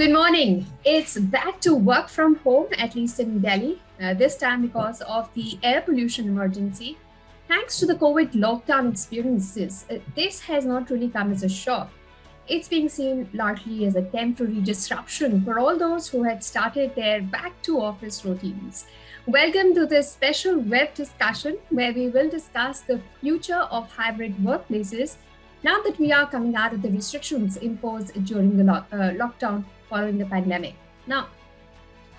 Good morning. It's back to work from home, at least in Delhi, uh, this time because of the air pollution emergency. Thanks to the COVID lockdown experiences, uh, this has not really come as a shock. It's being seen largely as a temporary disruption for all those who had started their back to office routines. Welcome to this special web discussion where we will discuss the future of hybrid workplaces now that we are coming out of the restrictions imposed during the lo- uh, lockdown following the pandemic. Now,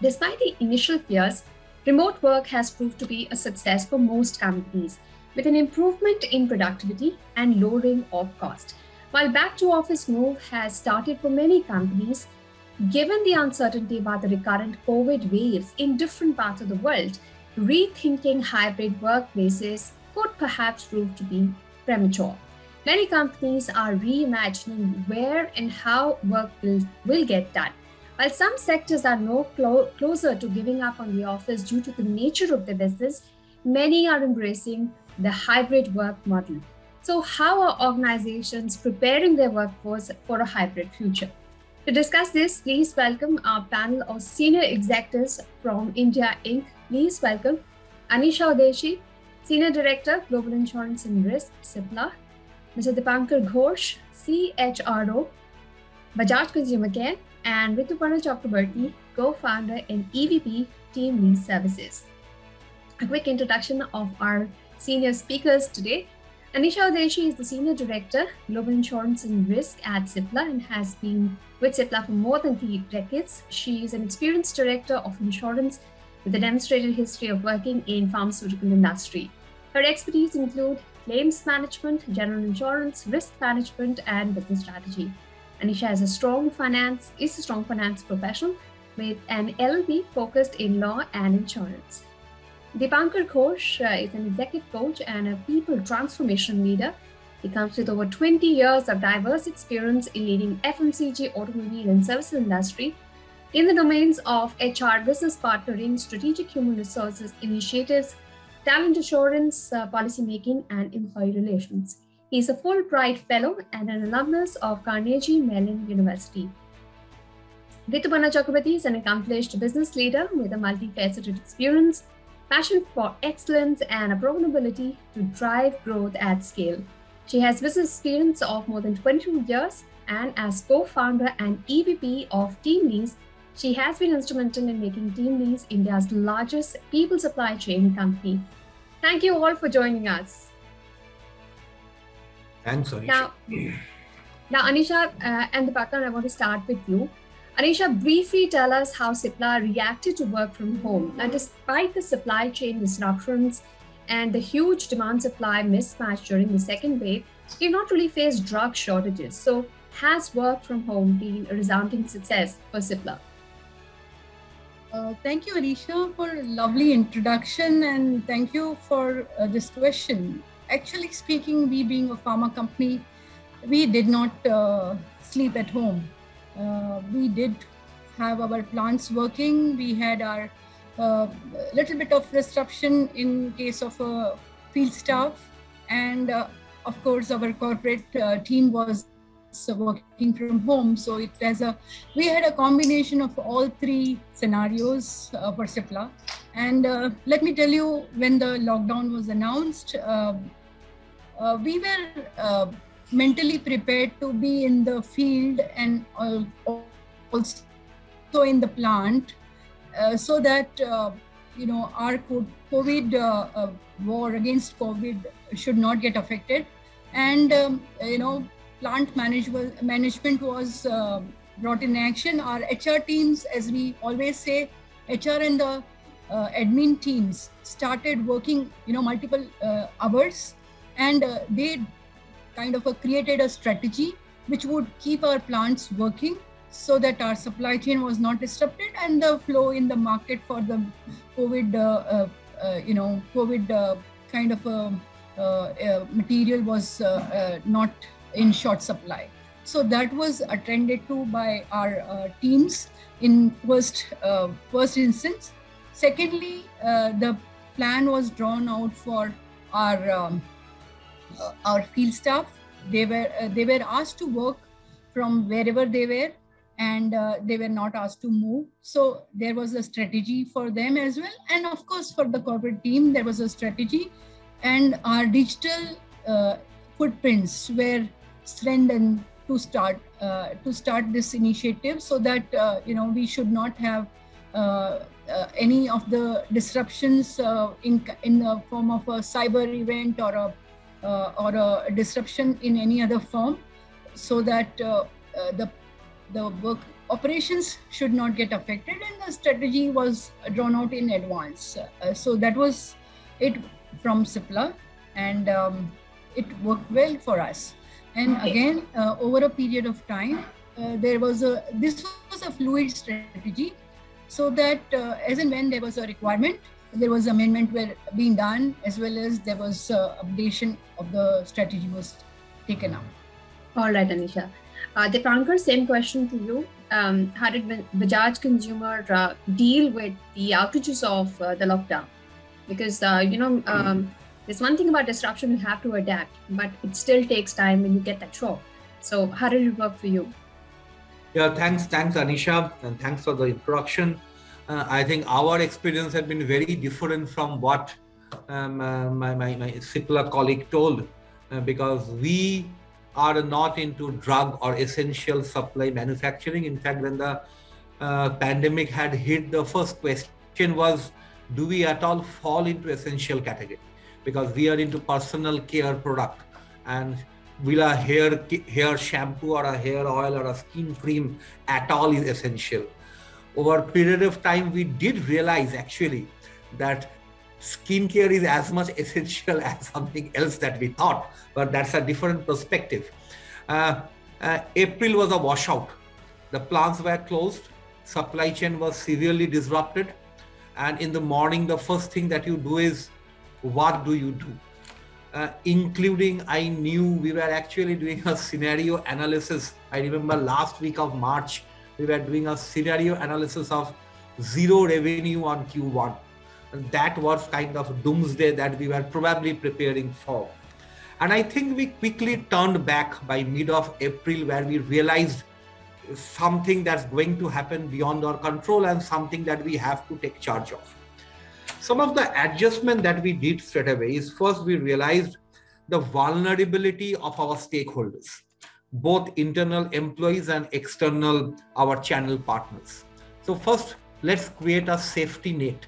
despite the initial fears, remote work has proved to be a success for most companies with an improvement in productivity and lowering of cost. While back to office move has started for many companies, given the uncertainty about the recurrent COVID waves in different parts of the world, rethinking hybrid workplaces could perhaps prove to be premature. Many companies are reimagining where and how work will, will get done. While some sectors are no clo- closer to giving up on the office due to the nature of the business, many are embracing the hybrid work model. So, how are organizations preparing their workforce for a hybrid future? To discuss this, please welcome our panel of senior executives from India Inc. Please welcome Anisha Udeshi, Senior Director, Global Insurance and Risk, Cipla, Mr. Dipankar Ghosh, CHRO, Bajaj Consumer Care, and Rituparna Chakraborty, co-founder and EVP TeamLease Services. A quick introduction of our senior speakers today. Anisha Udeshi is the Senior Director, Global Insurance and Risk at Cipla and has been with Cipla for more than three decades. She is an experienced director of insurance with a demonstrated history of working in pharmaceutical industry. Her expertise include claims management, general insurance, risk management, and business strategy. Anisha has a strong finance, is a strong finance professional with an LLB focused in law and insurance. Dipankar Ghosh uh, is an executive coach and a people transformation leader. He comes with over 20 years of diverse experience in leading FMCG, automobile, and services industry in the domains of HR, business partnering, strategic human resources initiatives, talent assurance, uh, policy making, and employee relations. He is a Fulbright Fellow and an alumnus of Carnegie Mellon University. Rituparna Chakraborty is an accomplished business leader with a multifaceted experience, passion for excellence, and a proven ability to drive growth at scale. She has business experience of more than 22 years, and as co founder and EVP of TeamLease, she has been instrumental in making TeamLease India's largest people supply chain company. Thank you all for joining us. Thanks, Anisha. Now, now Anisha uh, and Dipankar, I want to start with you. Anisha, briefly tell us how Cipla reacted to work from home. Now, despite the supply chain disruptions and the huge demand supply mismatch during the second wave, we've not really faced drug shortages. So, has work from home been a resounding success for Cipla? Uh, thank you, Anisha, for lovely introduction and thank you for uh, this question. Actually speaking, we being a pharma company, we did not uh, sleep at home. Uh, we did have our plants working. We had our uh, little bit of disruption in case of a field staff, and of course, our corporate team was so working from home. So it has a, we had a combination of all three scenarios uh, for Cipla. And uh, let me tell you, when the lockdown was announced, uh, we were mentally prepared to be in the field and also in the plant so that you know our covid uh, war against covid should not get affected and um, you know plant management management was uh, brought in action. Our HR teams, as we always say, HR and the uh, admin teams started working, you know, multiple uh, hours, and uh, they kind of created a strategy which would keep our plants working so that our supply chain was not disrupted and the flow in the market for the COVID, uh, uh, you know, COVID kind of material was not in short supply. So that was attended to by our uh, teams in first uh, first instance. Secondly, uh, the plan was drawn out for our um, uh, our field staff. They were uh, they were asked to work from wherever they were, and uh, they were not asked to move. So there was a strategy for them as well. And of course, for the corporate team, there was a strategy. And our digital footprints were strengthened to start uh, to start this initiative so that uh, you know we should not have uh, uh, any of the disruptions in in the form of a cyber event or a or a disruption in any other form so that the the work operations should not get affected. And the strategy was drawn out in advance. Uh, so that was it from cipla. And um, it worked well for us and again uh, over a period of time uh, there was a this was a fluid strategy so that uh, as and when there was a requirement there was amendment were being done as well as there was uh, updation of the strategy was taken up all right anisha uh, Dipankar, same question to you. Um, how did Bajaj Consumer uh, deal with the outages of uh, the lockdown? Because, uh, you know, um, there's one thing about disruption, you have to adapt, but it still takes time when you get that shock. So, how did it work for you? Yeah, thanks, thanks, Anisha, and thanks for the introduction. Uh, I think our experience has been very different from what um, uh, my, my, my Cipla colleague told, because we are not into drug or essential supply manufacturing. In fact, when the uh, pandemic had hit, the first question was, do we at all fall into essential category? Because we are into personal care product and will a hair hair shampoo or a hair oil or a skin cream at all is essential. Over a period of time, we did realize actually that skincare is as much essential as something else that we thought, but that's a different perspective. Uh, uh, April was a washout. The plants were closed, supply chain was severely disrupted, and in the morning, the first thing that you do is, what do you do? Uh, including I knew we were actually doing a scenario analysis. I remember last week of March, we were doing a scenario analysis of zero revenue on Q1 that was kind of doomsday that we were probably preparing for. And I think we quickly turned back by mid of April, where we realized something that's going to happen beyond our control and something that we have to take charge of. Some of the adjustment that we did straight away is first we realized the vulnerability of our stakeholders, both internal employees and external our channel partners. So first, let's create a safety net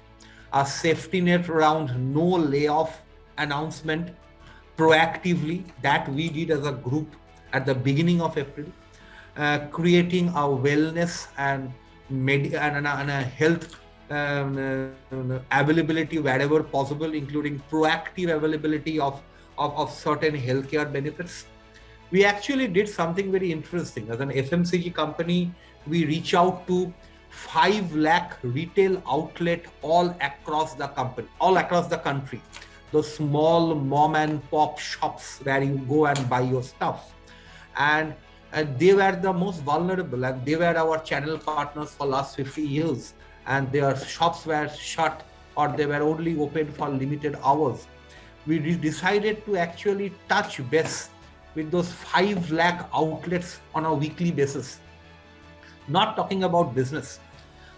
a safety net around no layoff announcement proactively that we did as a group at the beginning of April, uh, creating a wellness and, med- and, and a health um, uh, availability wherever possible, including proactive availability of, of, of certain healthcare benefits. We actually did something very interesting. As an FMCG company, we reach out to 5 lakh retail outlet all across the company, all across the country. Those small mom and pop shops where you go and buy your stuff. And, and they were the most vulnerable and they were our channel partners for last 50 years. And their shops were shut or they were only open for limited hours. We decided to actually touch base with those 5 lakh outlets on a weekly basis. Not talking about business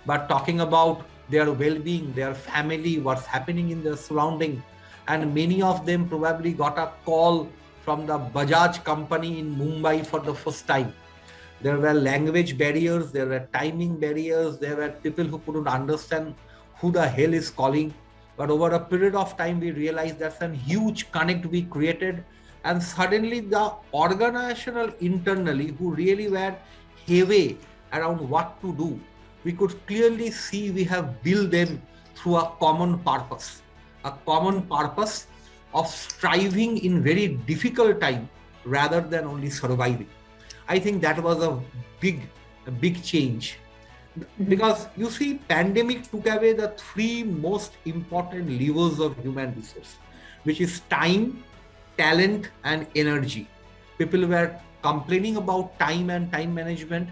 but talking about their well-being their family what's happening in their surrounding. And many of them probably got a call from the bajaj company in mumbai for the first time there were language barriers there were timing barriers there were people who couldn't understand who the hell is calling. But over a period of time we realized that's a huge connect we created. And suddenly the organizational internally who really were heavy around what to do, we could clearly see we have built them through a common purpose, a common purpose of striving in very difficult time rather than only surviving. I think that was a big, a big change. Mm-hmm. because you see pandemic took away the three most important levers of human resource which is time talent and energy. People were complaining about time and time management.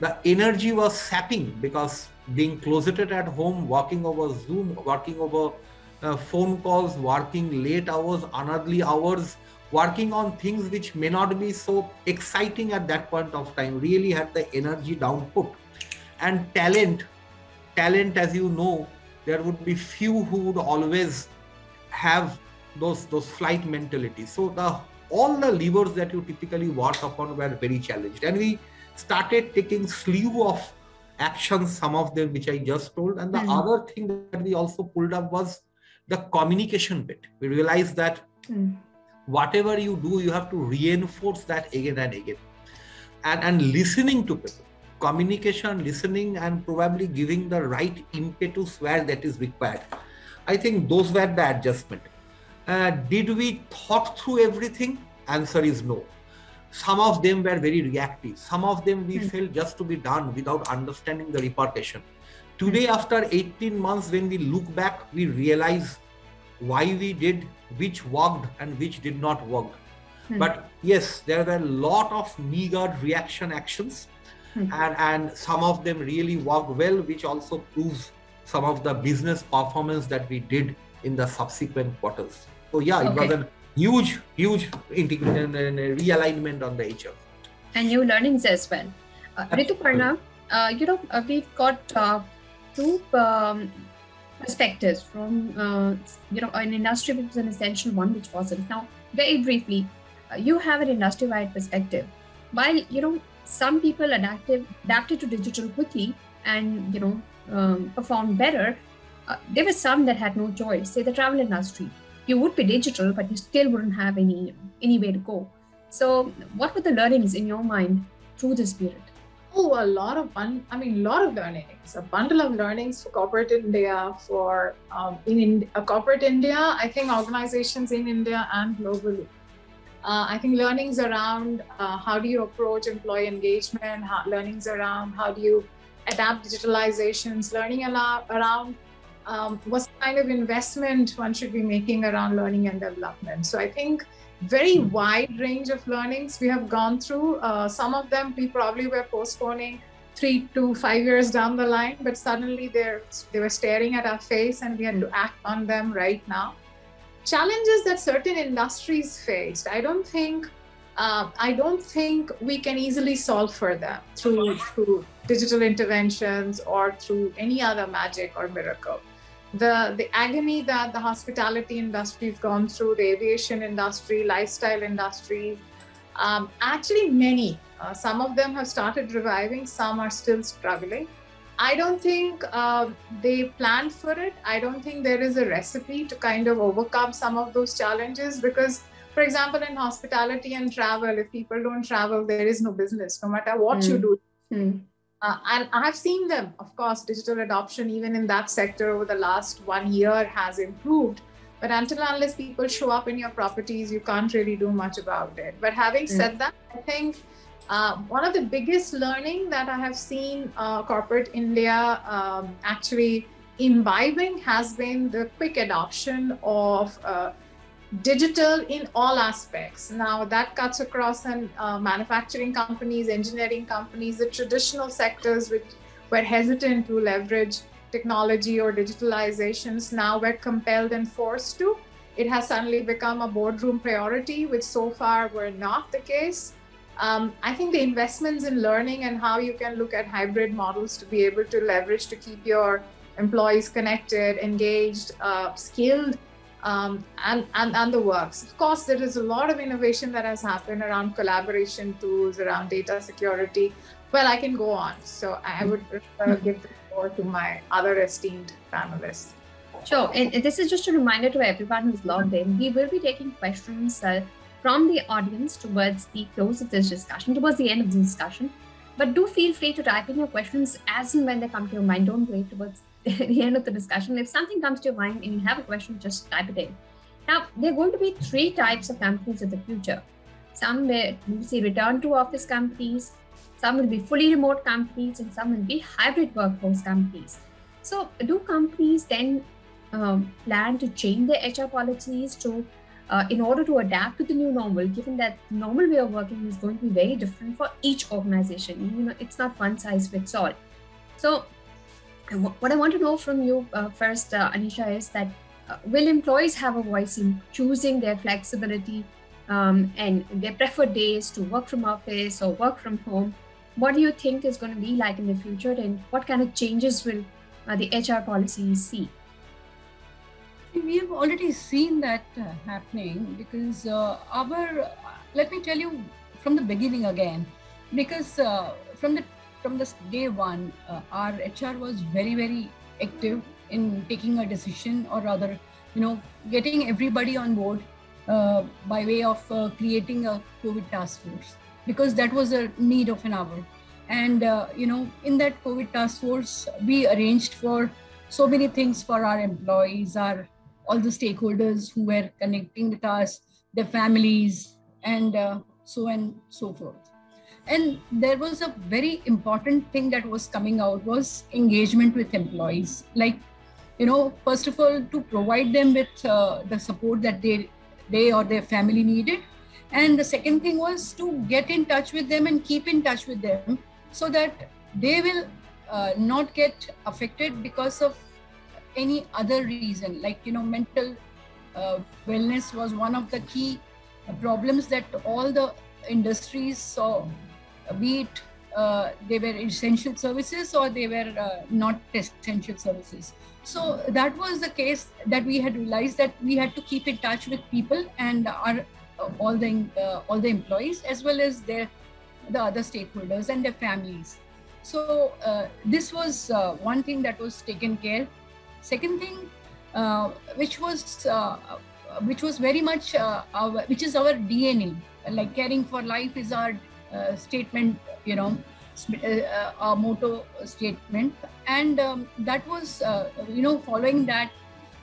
The energy was sapping because being closeted at home, working over Zoom, working over uh, phone calls, working late hours, unearthly hours, working on things which may not be so exciting at that point of time really had the energy down put. And talent talent as you know there would be few who would always have those those flight mentality so the all the levers that you typically work upon were very challenged. And we started taking slew of actions some of them which i just told. And the mm-hmm. other thing that we also pulled up was the communication bit. We realized that mm. Whatever you do you have to reinforce that again and again. And and listening to people communication listening and probably giving the right impetus where that is required. I think those were the adjustment. Uh, did we thought through everything? Answer is no. Some of them were very reactive. Some of them we mm. felt just to be done without understanding the repercussion. Today after 18 months when we look back we realize why we did which worked and which did not work mm. but yes there were a lot of meager reaction actions hmm. and and some of them really worked well which also proves some of the business performance that we did in the subsequent quarters so yeah it okay. was a huge, huge integration and realignment on the HR. And new learnings as well. Uh, Rituparna, uh, you know, uh, we've got uh, two um, perspectives from, uh, you know, an industry which was an essential one, which wasn't. Now, very briefly, uh, you have an industry-wide perspective. While, you know, some people adapted, adapted to digital quickly and, you know, um, performed better, uh, there were some that had no choice, say the travel industry you would be digital, but you still wouldn't have any any way to go. So, what were the learnings in your mind through this period? Oh, a lot of fun. I mean, a lot of learnings. A bundle of learnings for corporate India, for um, in, in uh, corporate India. I think organizations in India and globally. Uh, I think learnings around uh, how do you approach employee engagement, how, learnings around how do you adapt digitalizations, learning around um, what kind of investment one should be making around learning and development. So I think very hmm. wide range of learnings we have gone through. Uh, some of them we probably were postponing three to five years down the line, but suddenly they're they were staring at our face and we had to act on them right now. Challenges that certain industries faced, I don't think. Uh, I don't think we can easily solve for them through, through digital interventions or through any other magic or miracle the the agony that the hospitality industry has gone through, the aviation industry, lifestyle industry, um, actually many. Uh, some of them have started reviving, some are still struggling. I don't think uh, they planned for it. I don't think there is a recipe to kind of overcome some of those challenges because, for example, in hospitality and travel, if people don't travel, there is no business, no matter what mm. you do. Mm. Uh, and I've seen them, of course, digital adoption, even in that sector over the last one year, has improved. But until unless people show up in your properties, you can't really do much about it. But having mm. said that, I think uh, one of the biggest learning that I have seen uh, corporate India um, actually imbibing has been the quick adoption of uh, digital in all aspects. Now that cuts across and uh, manufacturing companies, engineering companies, the traditional sectors which were hesitant to leverage technology or digitalizations now we're compelled and forced to. It has suddenly become a boardroom priority, which so far were not the case. Um, I think the investments in learning and how you can look at hybrid models to be able to leverage to keep your employees connected, engaged, uh, skilled um, and, and, and the works. Of course, there is a lot of innovation that has happened around collaboration tools, around data security. Well, I can go on. So I would uh, give the floor to my other esteemed panelists. Sure. And this is just a reminder to everyone who's logged in. We will be taking questions uh, from the audience towards the close of this discussion, towards the end of the discussion. But do feel free to type in your questions as and when they come to your mind. Don't wait towards the end of the discussion. If something comes to your mind and you have a question, just type it in. Now, there are going to be three types of companies in the future. Some will see return to office companies, some will be fully remote companies, and some will be hybrid workforce companies. So, do companies then um, plan to change their HR policies to uh, in order to adapt to the new normal, given that the normal way of working is going to be very different for each organization. You know, it's not one size fits all. So, what I want to know from you uh, first, uh, Anisha, is that uh, will employees have a voice in choosing their flexibility um, and their preferred days to work from office or work from home. What do you think is going to be like in the future, and what kind of changes will uh, the HR policies see? We have already seen that uh, happening because uh, our, let me tell you from the beginning again, because from the from the day one, uh, our HR was very very active in taking a decision or rather, you know, getting everybody on board uh, by way of uh, creating a COVID task force because that was a need of an hour. And uh, you know, in that COVID task force, we arranged for so many things for our employees, our all the stakeholders who were connecting with us, their families, and uh, so and so forth. And there was a very important thing that was coming out was engagement with employees. Like, you know, first of all, to provide them with uh, the support that they they or their family needed, and the second thing was to get in touch with them and keep in touch with them so that they will uh, not get affected because of any other reason. Like you know mental uh, wellness was one of the key problems that all the industries saw be it uh, they were essential services or they were uh, not essential services. So that was the case that we had realized that we had to keep in touch with people and our uh, all the uh, all the employees as well as their the other stakeholders and their families. So uh, this was one thing that was taken care. Second thing, uh, which was uh, which was very much uh, our, which is our DNA. Like caring for life is our uh, statement, you know, uh, our motto statement, and um, that was you know following that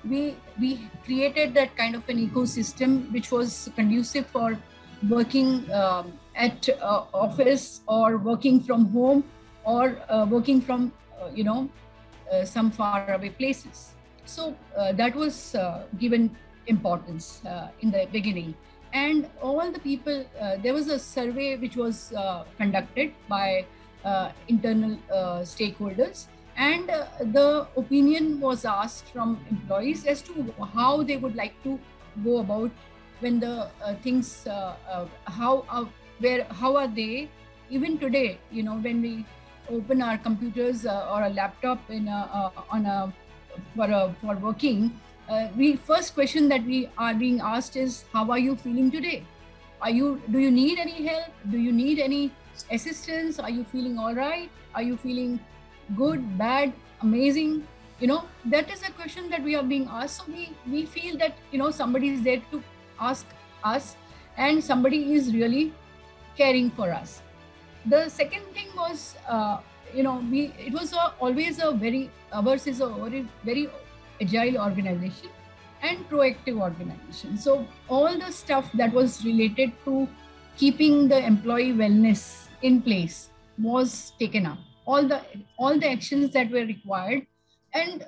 we we created that kind of an ecosystem which was conducive for working um, at uh, office or working from home or uh, working from uh, you know uh, some far away places. So uh, that was uh, given importance in the beginning. And all the people, there was a survey which was conducted by internal stakeholders. And uh, the opinion was asked from employees as to how they would like to go about when the uh, things uh, how where how are they? Even today you know when we open our computers uh, or a laptop in a, uh, on a for a, for working, uh, we first question that we are being asked is how are you feeling today? Are you do you need any help? Do you need any assistance? Are you feeling all right? Are you feeling good, bad, amazing? You know that is a question that we are being asked. So we we feel that you know somebody is there to ask us, and somebody is really caring for us the second thing was uh, you know we it was a, always a very ours is a very very agile organization and proactive organization so all the stuff that was related to keeping the employee wellness in place was taken up all the all the actions that were required and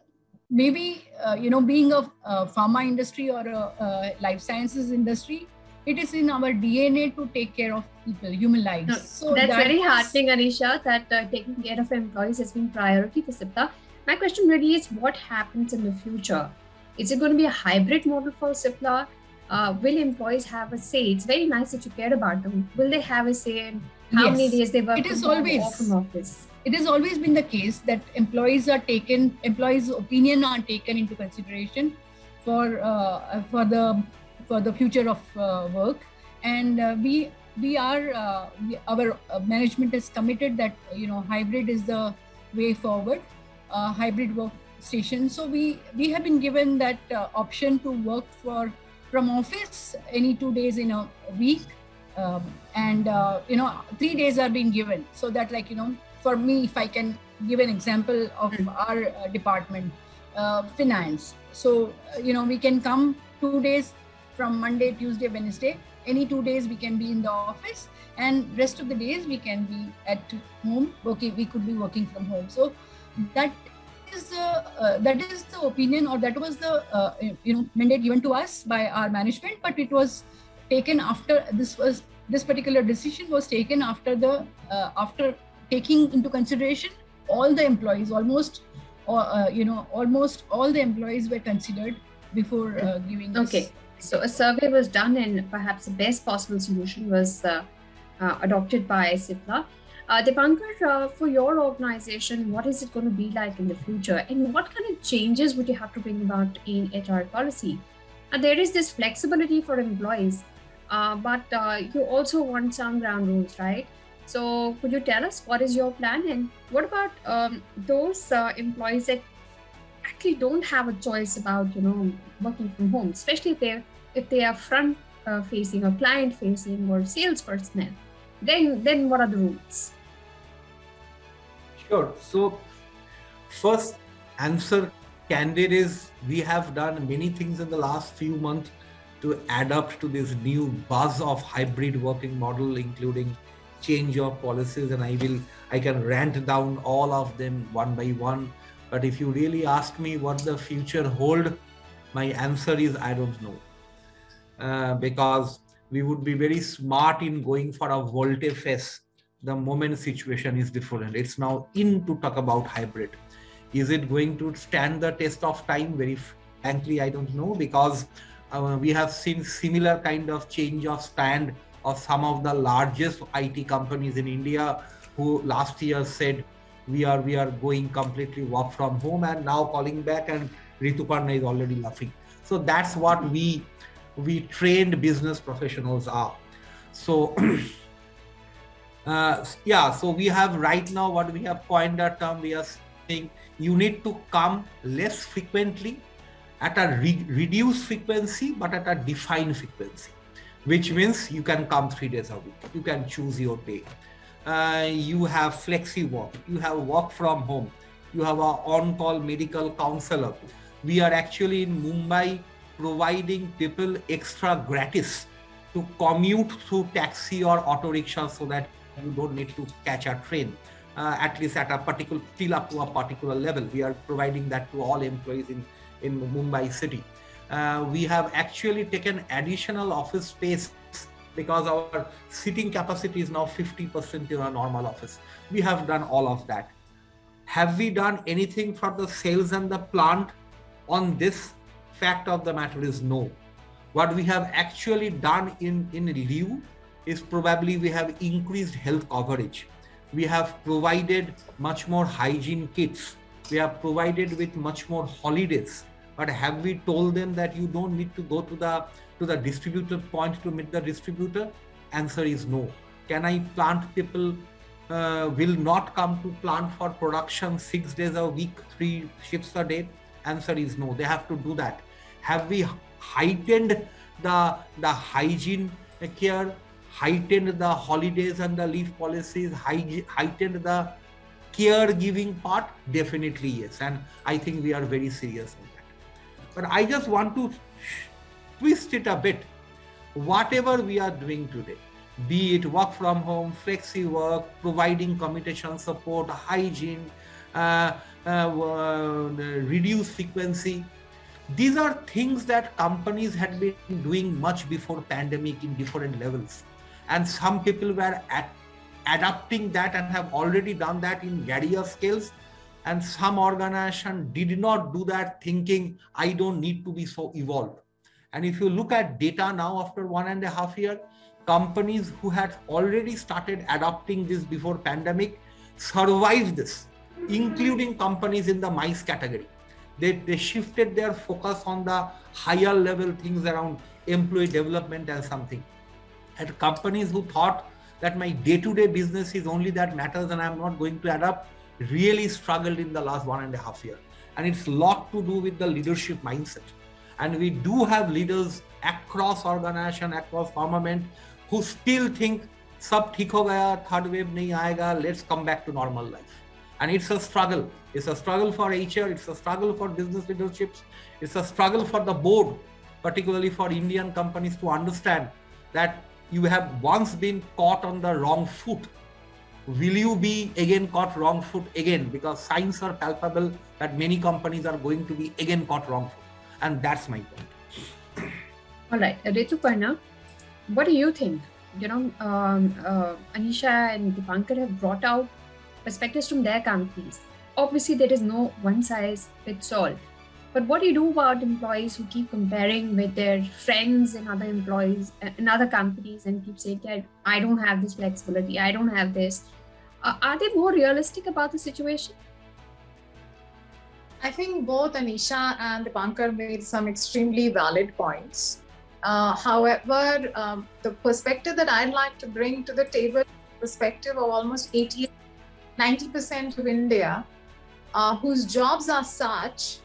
maybe uh, you know being a, a, pharma industry or a, a life sciences industry it is in our DNA to take care of people, human lives. No, so that's that very heartening, Anisha, that uh, taking care of employees has been priority for Cipla. My question really is what happens in the future? Is it going to be a hybrid model for Cipla? Uh, will employees have a say? It's very nice that you care about them. Will they have a say in how yes. many days they work it is always, from office? It has always been the case that employees are taken, employees' opinion are taken into consideration for uh, for the for the future of uh, work. And uh, we we are uh, we, our management is committed that you know hybrid is the way forward, hybrid work station. So we we have been given that option to work for from office any two days in a week um, and uh, you know three days are being given so that like you know for me if i can give an example of mm. our uh, department uh, finance so you know we can come two days from Monday, Tuesday, Wednesday. Any two days we can be in the office, and rest of the days we can be at home. Okay, we could be working from home. So that is uh, uh, that is the opinion, or that was the uh, you know mandate given to us by our management. But it was taken after this was this particular decision was taken after the uh, after taking into consideration all the employees almost or uh, you know almost all the employees were considered before uh, giving okay So a survey was done, and perhaps the best possible solution was uh, uh, adopted by Cipla. Uh, Dipankar, uh, for your organization, what is it going to be like in the future, and what kind of changes would you have to bring about in HR policy? And there is this flexibility for employees, uh, but uh, you also want some ground rules, right? So, could you tell us what is your plan, and what about um, those uh, employees that actually don't have a choice about you know working from home, especially if they if they are front uh, facing or client facing or sales personnel? Then, then what are the rules? Sure. So, first answer candid is we have done many things in the last few months to adapt to this new buzz of hybrid working model, including change of policies. And I will, I can rant down all of them one by one. But if you really ask me what the future hold, my answer is I don't know. Uh, because we would be very smart in going for a volte-face the moment situation is different. It's now in to talk about hybrid. Is it going to stand the test of time? Very frankly, I don't know because uh, we have seen similar kind of change of stand of some of the largest IT companies in India who last year said we are we are going completely work from home and now calling back and Rituparna is already laughing. So that's what we we trained business professionals are. So uh, yeah, so we have right now what we have coined a term. We are saying you need to come less frequently at a re- reduced frequency, but at a defined frequency, which means you can come three days a week. You can choose your day. Uh, you have flexi work. You have work from home. You have a on-call medical counselor. We are actually in Mumbai providing people ex gratia to commute through taxi or auto rickshaw so that you don't need to catch a train. Uh, at least at a particular till up to a particular level we are providing that to all employees in in mumbai city uh, we have actually taken additional office space because our sitting capacity is now 50% in a normal office we have done all of that have we done anything for the sales and the plant on this fact of the matter is no. What we have actually done in, in lieu is probably we have increased health coverage. We have provided much more hygiene kits. We have provided with much more holidays. But have we told them that you don't need to go to the to the distributor point to meet the distributor? Answer is no. Can I plant people uh, will not come to plant for production six days a week, three shifts a day? Answer is no. They have to do that have we heightened the the hygiene care heightened the holidays and the leave policies heightened the care giving part? Definitely yes. And i think we are very serious on that. But i just want to twist it a bit. Whatever we are doing today be it work from home flexi work providing commutation support hygiene uh, uh, uh, reduce frequency these are things that companies had been doing much before pandemic in different levels and some people were at, adapting that and have already done that in various scales. And some organization did not do that thinking i don't need to be so evolved. And if you look at data now after one and a half year companies who had already started adopting this before pandemic survived this including companies in the mice category. They, they shifted their focus on the higher level things around employee development and something at companies who thought that my day-to-day business is only that matters and I'm not going to adapt really struggled in the last one and a half year. And it's lot to do with the leadership mindset. And we do have leaders across organization, across firmament, who still think sub theek gaya, third wave nahi aayega, let's come back to normal life. And it's a struggle. It's a struggle for HR, it's a struggle for business leaderships, it's a struggle for the board, particularly for Indian companies to understand that you have once been caught on the wrong foot will you be again caught wrong foot again because signs are palpable that many companies are going to be again caught wrong foot and that's my point all right Rituparna, what do you think you know um, uh, anisha and dipankar have brought out perspectives from their companies. Obviously, there is no one size fits all. But what do you do about employees who keep comparing with their friends and other employees uh, in other companies and keep saying, I don't have this flexibility, I don't have this? Uh, are they more realistic about the situation? I think both Anisha and Dipankar made some extremely valid points. Uh, however, um, the perspective that I'd like to bring to the table, perspective of almost 80, 90% of India, uh, whose jobs are such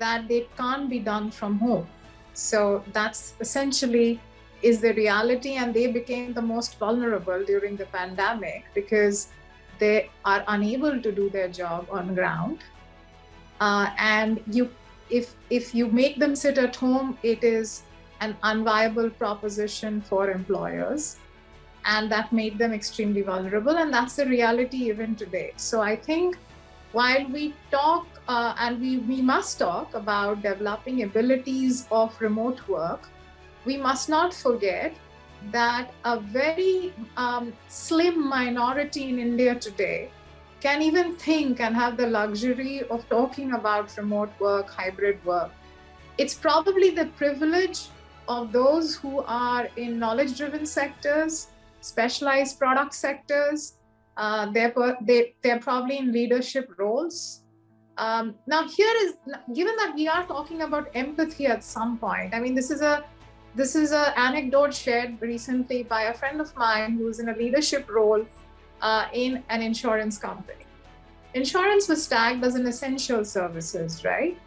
that they can't be done from home. So that's essentially is the reality, and they became the most vulnerable during the pandemic because they are unable to do their job on ground uh, and you if if you make them sit at home it is an unviable proposition for employers and that made them extremely vulnerable and that's the reality even today so i think while we talk uh, and we, we must talk about developing abilities of remote work we must not forget that a very um, slim minority in india today can even think and have the luxury of talking about remote work, hybrid work. It's probably the privilege of those who are in knowledge driven sectors, specialized product sectors. Uh, they're, they, they're probably in leadership roles. Um, now, here is given that we are talking about empathy at some point. I mean, this is a this is an anecdote shared recently by a friend of mine who's in a leadership role uh, in an insurance company. Insurance was tagged as an essential services, right?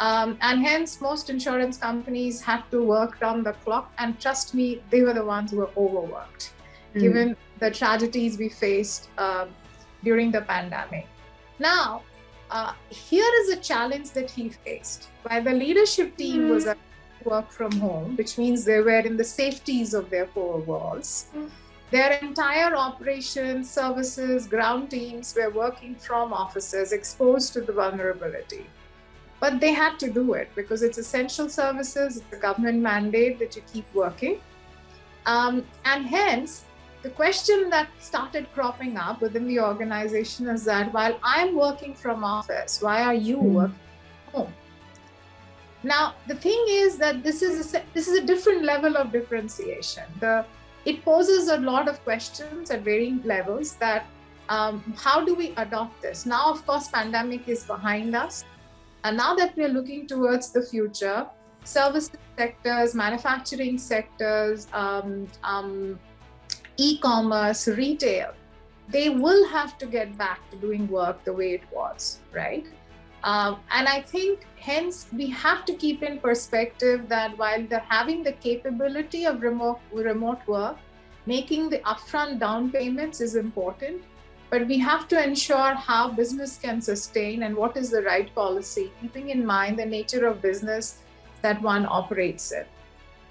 Um, and hence, most insurance companies had to work round the clock. And trust me, they were the ones who were overworked, mm. given the tragedies we faced uh, during the pandemic. Now, uh, here is a challenge that he faced. While the leadership team mm. was at work from home, which means they were in the safeties of their four walls. Mm their entire operations, services, ground teams were working from offices exposed to the vulnerability. But they had to do it because it's essential services, it's a government mandate that you keep working. Um, and hence, the question that started cropping up within the organization is that while I'm working from office, why are you mm. working home? Now, the thing is that this is a, this is a different level of differentiation. The it poses a lot of questions at varying levels that um, how do we adopt this now of course pandemic is behind us and now that we're looking towards the future service sectors manufacturing sectors um, um, e-commerce retail they will have to get back to doing work the way it was right um, and I think hence we have to keep in perspective that while they're having the capability of remote, remote work, making the upfront down payments is important, but we have to ensure how business can sustain and what is the right policy, keeping in mind the nature of business that one operates in.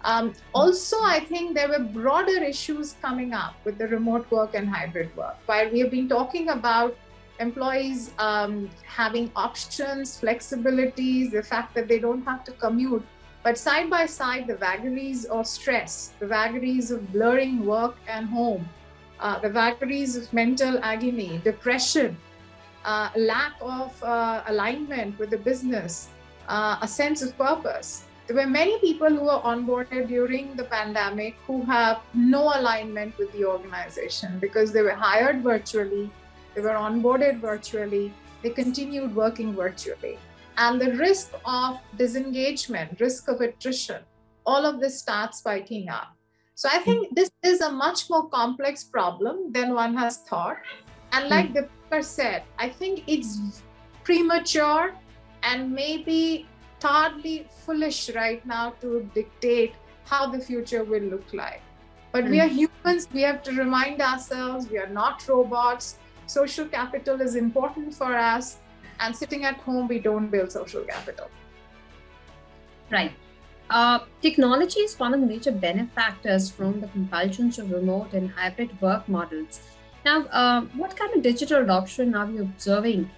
Um, also, I think there were broader issues coming up with the remote work and hybrid work. While we have been talking about employees um, having options, flexibilities, the fact that they don't have to commute. But side by side, the vagaries of stress, the vagaries of blurring work and home, uh, the vagaries of mental agony, depression, uh, lack of uh, alignment with the business, uh, a sense of purpose. There were many people who were onboarded during the pandemic who have no alignment with the organization because they were hired virtually, they were onboarded virtually, they continued working virtually. And the risk of disengagement, risk of attrition, all of this starts spiking up. So I think this is a much more complex problem than one has thought. And like mm. the speaker said, I think it's premature and maybe totally foolish right now to dictate how the future will look like. But mm. we hmm. are humans, we have to remind ourselves we are not robots social capital is important for us and sitting at home we don't build social capital right uh, technology is one of the major benefactors from the compulsions of remote and hybrid work models now uh, what kind of digital adoption are we observing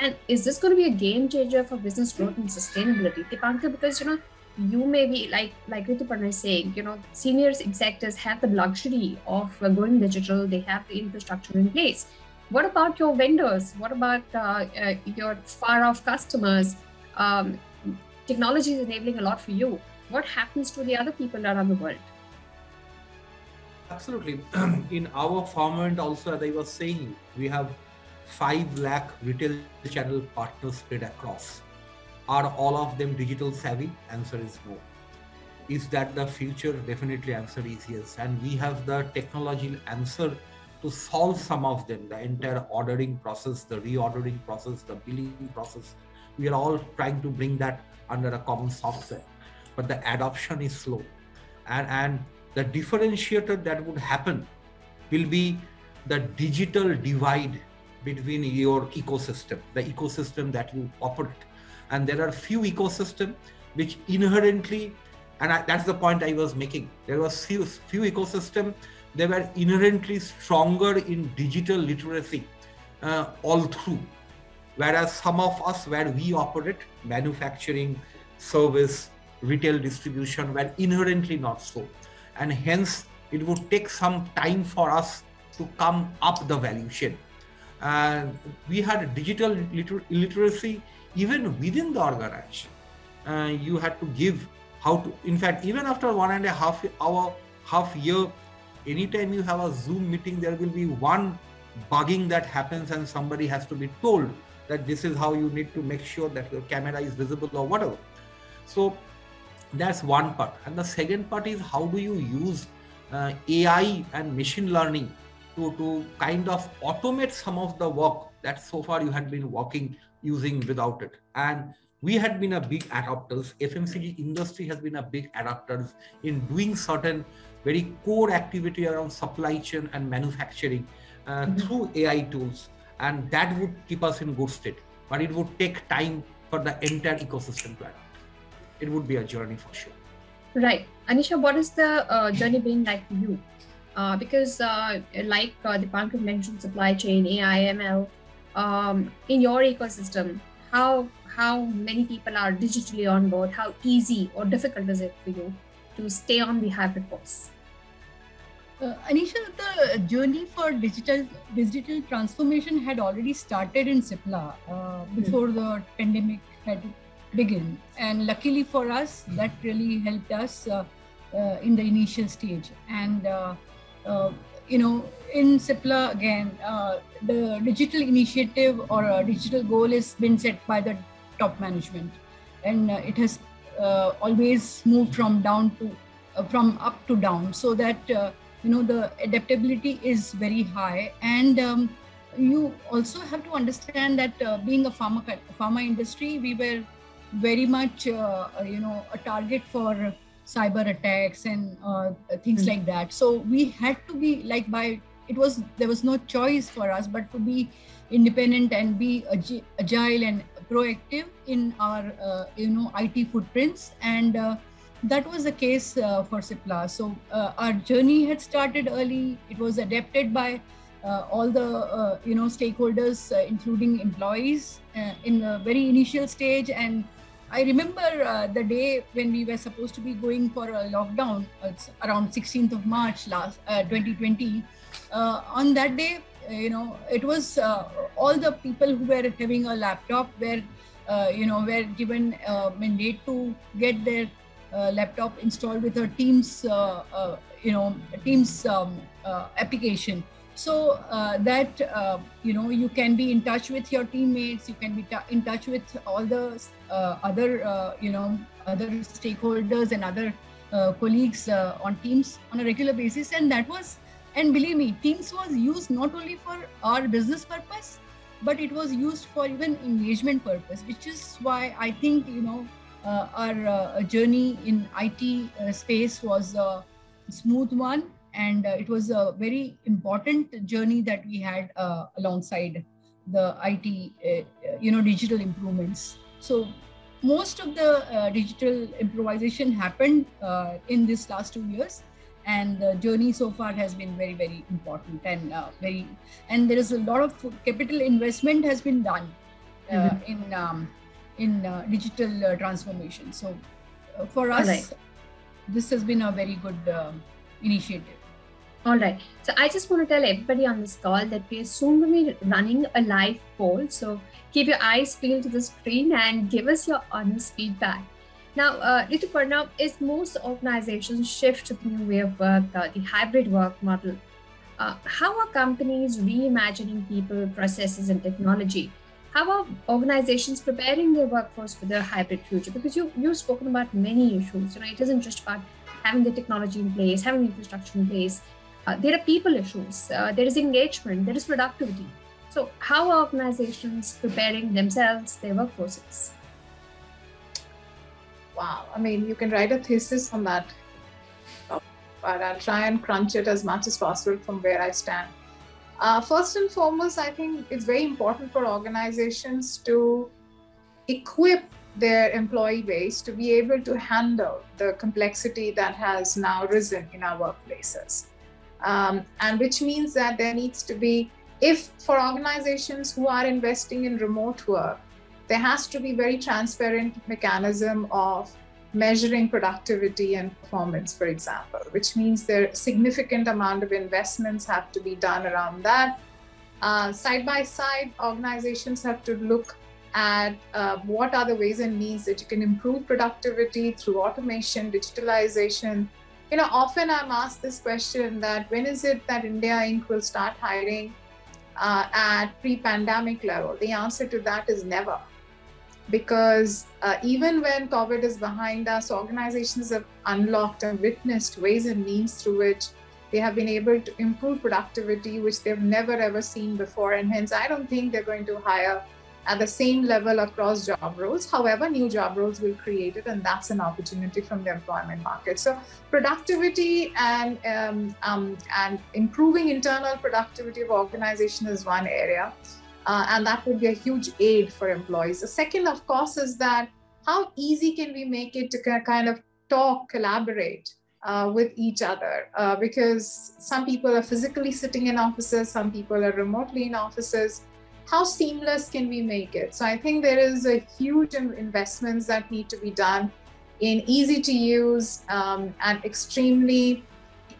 and is this going to be a game changer for business growth and sustainability Dipankar, because you know you may be like like Rituparna is saying, you know, seniors executives have the luxury of uh, going digital. They have the infrastructure in place. What about your vendors? What about uh, uh, your far off customers? Um, technology is enabling a lot for you. What happens to the other people around the world? Absolutely. In our format, also, as I was saying, we have 5 lakh retail channel partners spread across. Are all of them digital savvy? Answer is no. Is that the future? Definitely, answer is yes. And we have the technology answer to solve some of them the entire ordering process, the reordering process, the billing process. We are all trying to bring that under a common software, but the adoption is slow. And, and the differentiator that would happen will be the digital divide between your ecosystem, the ecosystem that you operate. And there are few ecosystem which inherently, and I, that's the point I was making. There was few few ecosystem they were inherently stronger in digital literacy uh, all through, whereas some of us where we operate, manufacturing, service, retail distribution, were inherently not so and hence it would take some time for us to come up the value chain. And we had digital liter- literacy even within the organization. Uh, you had to give how to, in fact, even after one and a half hour, half year, anytime you have a Zoom meeting, there will be one bugging that happens, and somebody has to be told that this is how you need to make sure that your camera is visible or whatever. So that's one part and the second part is how do you use uh, ai and machine learning to, to kind of automate some of the work that so far you had been working using without it and we had been a big adopters fmcg industry has been a big adopters in doing certain very core activity around supply chain and manufacturing uh, mm-hmm. through ai tools and that would keep us in good state but it would take time for the entire ecosystem to adapt it would be a journey for sure. Right. Anisha, what is the uh, journey been like for you? Uh, because, uh, like uh, Dipankar mentioned, supply chain, AI, ML, um, in your ecosystem, how how many people are digitally on board? How easy or difficult is it for you to stay on the hybrid course? Uh, Anisha, the journey for digital digital transformation had already started in Cipla uh, before mm-hmm. the pandemic had begun, And luckily for us, that really helped us uh, uh, in the initial stage. And, you know, in Cipla again, uh, the digital initiative or a digital goal has been set by the top management. And uh, it has always moved from down to, from up to down so that, you know, the adaptability is very high. And um, you also have to understand that being a pharma, pharma industry, we were very much uh, uh, you know a target for cyber attacks and uh, things mm-hmm. like that so we had to be like by it was there was no choice for us but to be independent and be agile and proactive in our uh, you know IT footprints and uh, that was the case uh, for Cipla. So our journey had started early. It was adapted by all the you know stakeholders, including employees, in the very initial stage and I remember uh, the day when we were supposed to be going for a lockdown. It's around 16th of March last uh, 2020. Uh, on that day, uh, you know, it was uh, all the people who were having a laptop were, uh, you know, were given a mandate to get their laptop installed with a Teams, you know, Teams um, application so uh, that uh, you know you can be in touch with your teammates you can be in touch with all the uh, other uh, you know other stakeholders and other uh, colleagues uh, on teams on a regular basis. And that was and believe me teams was used not only for our business purpose but it was used for even engagement purpose which is why i think you know our journey in it space was a smooth one and uh, it was a very important journey that we had uh, alongside the IT, uh, you know, digital improvements. So most of the uh, digital improvisation happened uh, in this last two years, and the journey so far has been very, very important and uh, very. And there is a lot of capital investment has been done mm-hmm. in um, in digital transformation. So for us, right. this has been a very good initiative. All right. So I just want to tell everybody on this call that we are soon going to be running a live poll. So keep your eyes peeled to the screen and give us your honest feedback. Now, uh, Rituparna, as most organizations shift to the new way of work, uh, the hybrid work model, uh, how are companies reimagining people, processes, and technology? How are organizations preparing their workforce for the hybrid future? Because you you've spoken about many issues. You know, it isn't just about having the technology in place, having infrastructure in place. Uh, there are people issues. Uh, there is engagement. There is productivity. So, how are organizations preparing themselves, their workforces? wow, I mean, you can write a thesis on that, but I'll try and crunch it as much as possible from where I stand. Uh, first and foremost, I think it's very important for organizations to equip their employee base to be able to handle the complexity that has now risen in our workplaces. Um, and which means that there needs to be, if for organizations who are investing in remote work, there has to be very transparent mechanism of measuring productivity and performance for example which means there significant amount of investments have to be done around that. Uh, side by side organizations have to look at uh, what are the ways and means that you can improve productivity through automation digitalization you know often i'm asked this question that when is it that india inc will start hiring uh, at pre-pandemic level the answer to that is never because uh, even when COVID is behind us, organizations have unlocked and witnessed ways and means through which they have been able to improve productivity, which they've never ever seen before. And hence, I don't think they're going to hire at the same level across job roles. However, new job roles will create it, and that's an opportunity from the employment market. So, productivity and um, um, and improving internal productivity of organization is one area. Uh, and that would be a huge aid for employees. The second, of course, is that how easy can we make it to kind of talk, collaborate uh, with each other? Uh, because some people are physically sitting in offices, some people are remotely in offices. How seamless can we make it? So I think there is a huge investments that need to be done in easy to use um, and extremely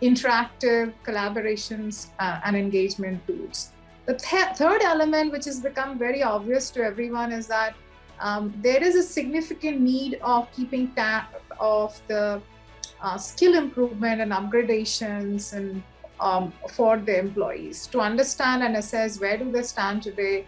interactive collaborations uh, and engagement tools. The th- third element, which has become very obvious to everyone, is that um, there is a significant need of keeping tab of the uh, skill improvement and upgradations and um, for the employees to understand and assess where do they stand today,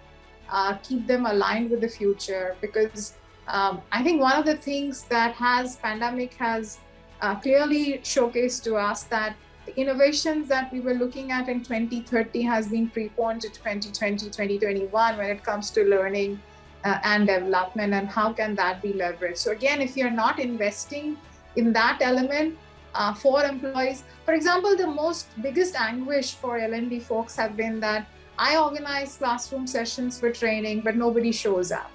uh, keep them aligned with the future. Because um, I think one of the things that has pandemic has uh, clearly showcased to us that the innovations that we were looking at in 2030 has been preponed to 2020, 2021 when it comes to learning uh, and development and how can that be leveraged. So again, if you're not investing in that element uh, for employees, for example, the most biggest anguish for L&D folks have been that I organize classroom sessions for training, but nobody shows up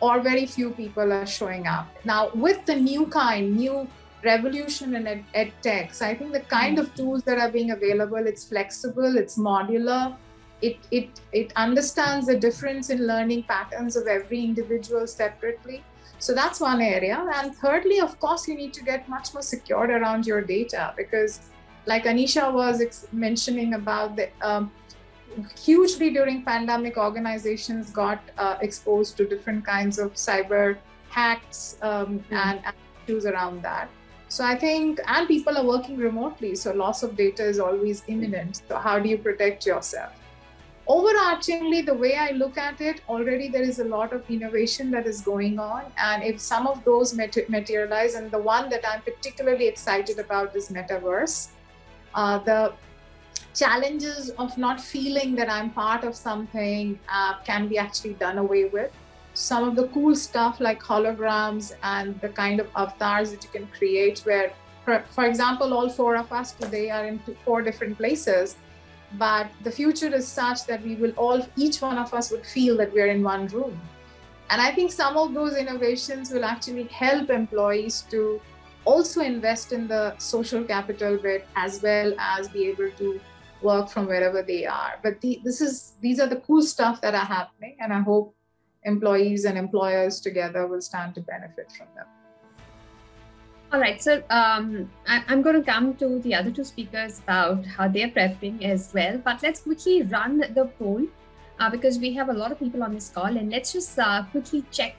or very few people are showing up. Now, with the new kind, new revolution in ed, ed tech. So I think the kind of tools that are being available, it's flexible, it's modular, it it it understands the difference in learning patterns of every individual separately. So that's one area. And thirdly, of course, you need to get much more secured around your data because, like Anisha was ex- mentioning about the um, hugely during pandemic, organizations got uh, exposed to different kinds of cyber hacks um, mm-hmm. and issues around that. So I think, and people are working remotely, so loss of data is always imminent. So how do you protect yourself? Overarchingly, the way I look at it, already there is a lot of innovation that is going on. And if some of those materialize, and the one that I'm particularly excited about is metaverse, uh, the challenges of not feeling that I'm part of something uh, can be actually done away with some of the cool stuff like holograms and the kind of avatars that you can create where for, for example all four of us today are in four different places but the future is such that we will all each one of us would feel that we're in one room and i think some of those innovations will actually help employees to also invest in the social capital bit as well as be able to work from wherever they are but the, this is these are the cool stuff that are happening and i hope employees and employers together will stand to benefit from them. All right, so um, I, am going to come to the other two speakers about how they're prepping as well. But let's quickly run the poll uh, because we have a lot of people on this call, and let's just uh, quickly check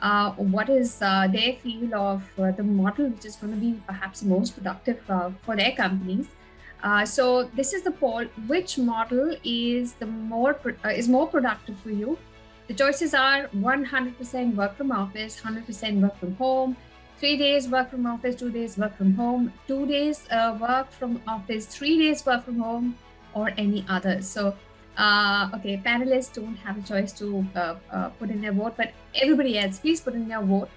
uh, what is uh, their feel of uh, the model which is going to be perhaps most productive uh, for their companies. So this is the poll: which model is the more is more productive for you? The choices are 100% work from office, 100% work from home, three days work from office, two days work from home, two days work from office, three days work from home, or any other. So uh, okay, panelists don't have a choice to uh, uh, put in their vote, but everybody else, please put in your vote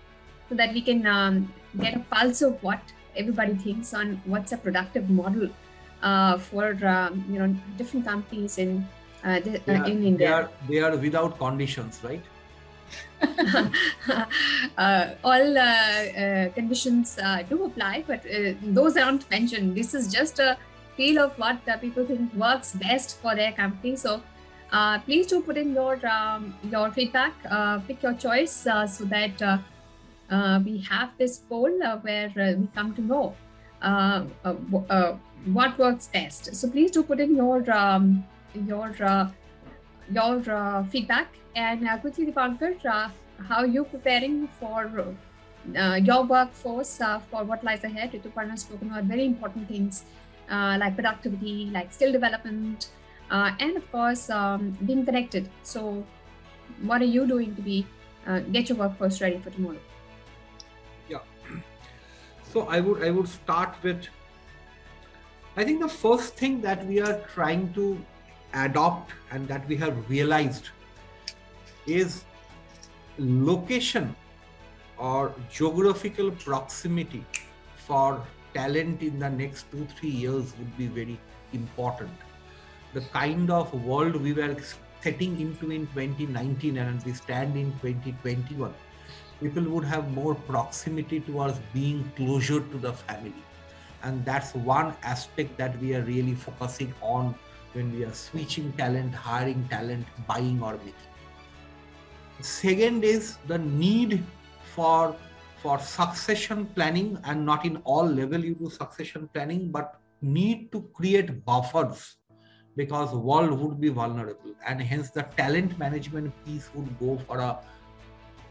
so that we can um, get a pulse of what everybody thinks on what's a productive model uh, for um, you know different companies in uh, uh, in India. They are, they are without conditions, right? all conditions do apply, but those aren't mentioned. This is just a feel of what uh, people think works best for their company. So uh, please do put in your um, your feedback, uh, pick your choice uh, so that uh, uh, we have this poll where we come to know what works best. So please do put in your um, your your feedback and quickly, Dipankar, how you preparing for your workforce for what lies ahead. Rituparna has spoken about very important things uh, like productivity, like skill development, uh, and of course um, being connected. So, what are you doing to be uh, get your workforce ready for tomorrow? Yeah. So I would I would start with. I think the first thing that we are trying to adopt and that we have realized is location or geographical proximity for talent in the next two, three years would be very important. The kind of world we were setting into in 2019 and we stand in 2021, people would have more proximity towards being closer to the family. And that's one aspect that we are really focusing on when we are switching talent, hiring talent, buying or making. Second is the need for for succession planning and not in all level you do succession planning but need to create buffers because world would be vulnerable and hence the talent management piece would go for a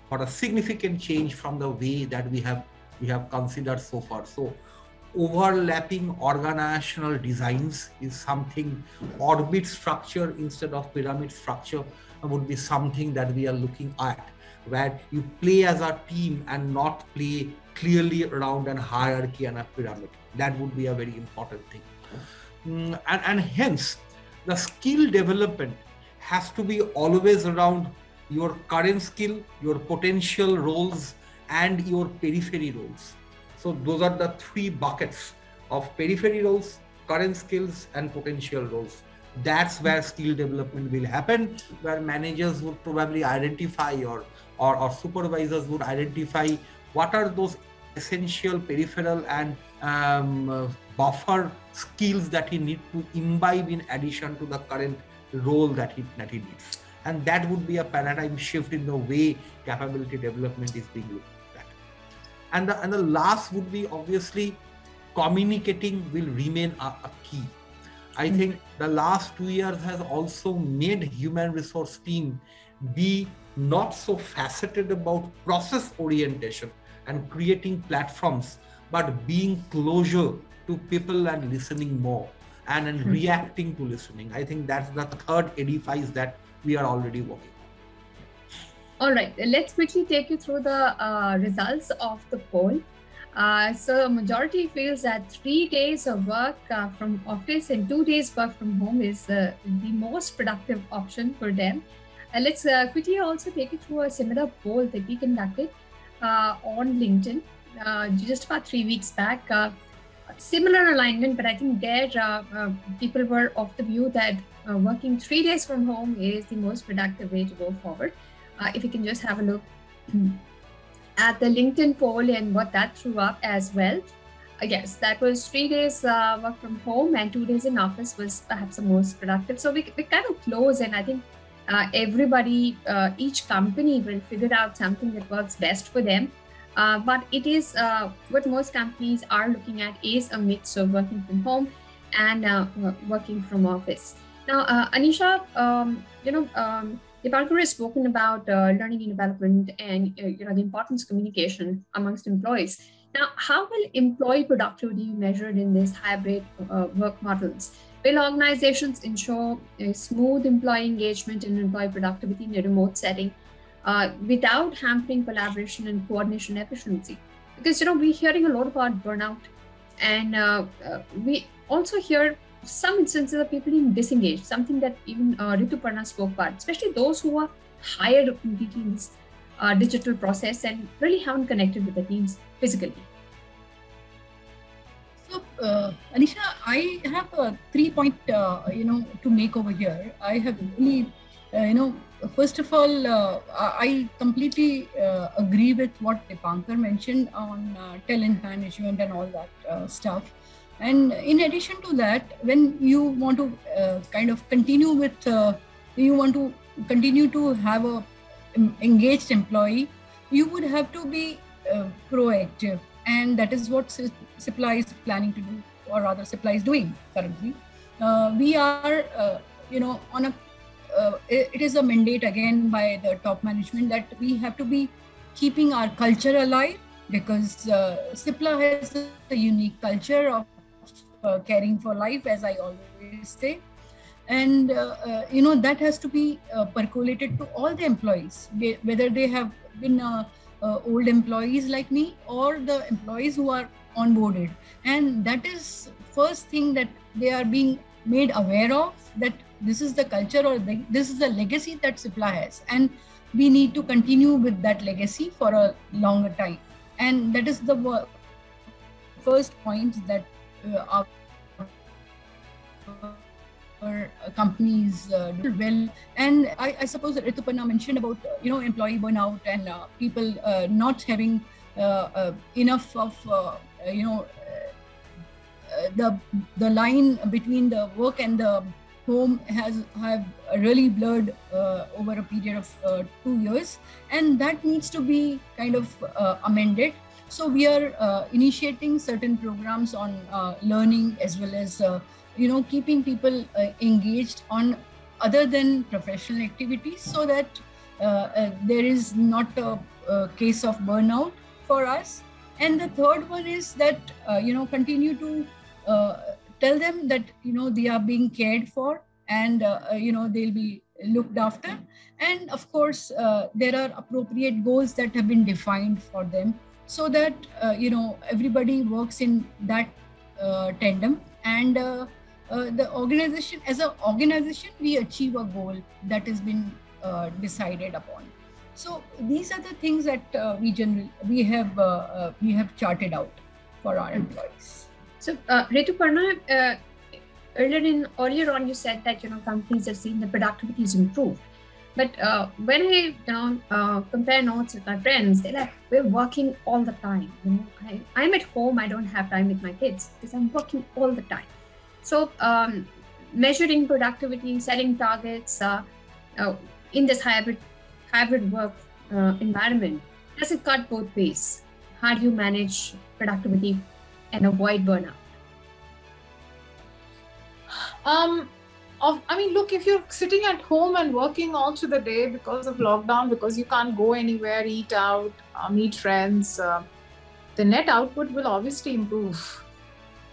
for a significant change from the way that we have we have considered so far so overlapping organizational designs is something orbit structure instead of pyramid structure would be something that we are looking at where you play as a team and not play clearly around an hierarchy and a pyramid. That would be a very important thing. Mm, and, and hence, the skill development has to be always around your current skill, your potential roles, and your periphery roles. So, those are the three buckets of periphery roles, current skills, and potential roles. That's where skill development will happen where managers would probably identify or or, or supervisors would identify what are those essential peripheral and um, buffer skills that he need to imbibe in addition to the current role that he that he needs. And that would be a paradigm shift in the way capability development is being looked and the and the last would be obviously communicating will remain a, a key i mm-hmm. think the last two years has also made human resource team be not so faceted about process orientation and creating platforms, but being closer to people and listening more and, and mm-hmm. reacting to listening. I think that's the third edifice that we are already working on. All right, let's quickly take you through the uh, results of the poll. Uh, so majority feels that three days of work uh, from office and two days work from home is uh, the most productive option for them and let's uh, quickly also take you through a similar poll that we conducted uh, on LinkedIn uh, just about three weeks back. Uh, similar alignment, but I think there uh, uh, people were of the view that working three days from home is the most productive way to go forward. If you can just have a look at the LinkedIn poll and what that threw up as well. yes, that was three days work from home and two days in office was perhaps the most productive. So we, we kind of close, and I think uh, everybody, uh, each company will figure out something that works best for them. Uh, but it is uh, what most companies are looking at is a mix of working from home and uh, working from office. Now, uh, Anisha, um, you know, um, Dipankar has spoken about uh, learning and development and uh, you know the importance of communication amongst employees. Now, how will employee productivity be measured in these hybrid uh, work models? Will organizations ensure smooth employee engagement and employee productivity in a remote setting uh, without hampering collaboration and coordination efficiency? Because you know we're hearing a lot about burnout, and uh, uh, we also hear some instances of people being disengaged, something that even uh, Rituparna spoke about, especially those who are hired completely in this uh, digital process and really haven't connected with the teams physically. So, uh, Anisha, I have a three point, uh, you know, to make over here. I have really, uh, you know, first of all, uh, I completely uh, agree with what Dipankar mentioned on talent management and all that stuff. And in addition to that, when you want to kind of continue with, you want to continue to have a engaged employee, you would have to be proactive and that is what Cipla is planning to do, or rather, Cipla is doing currently. Uh, we are, uh, you know, on a uh, it, is a mandate again by the top management that we have to be keeping our culture alive because uh, has a unique culture of uh, caring for life, as I always say. And uh, uh, you know that has to be uh, percolated to all the employees, whether they have been old employees like me or the employees who are onboarded. And that is first thing that they are being made aware of that this is the culture or the, this is the legacy that Cipla has. And we need to continue with that legacy for a longer time. And that is the first point that our uh, companies uh, do well. And I, I suppose Rituparna mentioned about uh, you know employee burnout and uh, people uh, not having uh, enough of you know the the line between the work and the home has have really blurred over a period of two years, and that needs to be kind of amended. So we are initiating certain programs on learning as well as you know keeping people uh, engaged on other than professional activities so that uh, uh, there is not a, a, case of burnout for us. And the third one is that uh, you know continue to uh, tell them that you know they are being cared for and uh, you know they'll be looked after. And of course there are appropriate goals that have been defined for them so that you know everybody works in that tandem. And uh, the organization as an organization we achieve a goal that has been uh, decided upon. So these are the things that uh, we generally we have uh, uh, we have charted out for our employees. So uh, Rituparna, uh, earlier in earlier on you said that you know companies have seen the productivity is improved but uh, when I you know uh, compare notes with my friends, they're like, "We're working all the time. You know, I, I'm at home. I don't have time with my kids because I'm working all the time." So um, measuring productivity, setting targets uh, uh, in this hybrid hybrid work uh, environment, does it cut both ways? How do you manage productivity and avoid burnout? Um, of, I mean, look, if you're sitting at home and working all through the day because of lockdown, because you can't go anywhere, eat out, uh, meet friends, uh, the net output will obviously improve.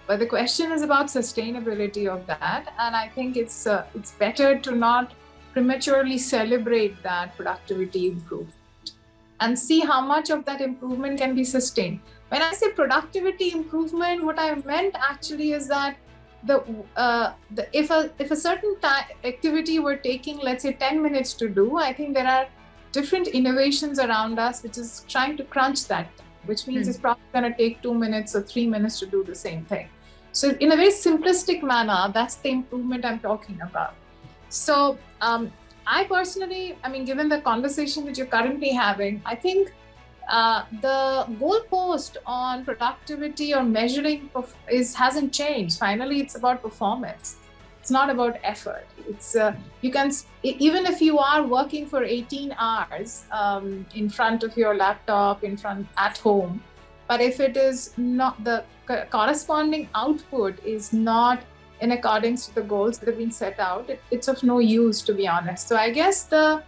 But the question is about sustainability of that. And i think it's uh, it's better to not prematurely celebrate that productivity improvement and see how much of that improvement can be sustained. When i say productivity improvement what i meant actually is that the, uh, the if a if a certain activity we're taking let's say 10 minutes to do i think there are different innovations around us which is trying to crunch that which means mm. it's probably going to take two minutes or three minutes to do the same thing. So, in a very simplistic manner, that's the improvement I'm talking about. So, um, I personally, I mean, given the conversation that you're currently having, I think uh, the goalpost on productivity or measuring is hasn't changed. Finally, it's about performance. It's not about effort. It's uh, you can even if you are working for 18 hours um, in front of your laptop in front at home but if it is not the corresponding output is not in accordance to the goals that have been set out it, it's of no use to be honest. So i guess the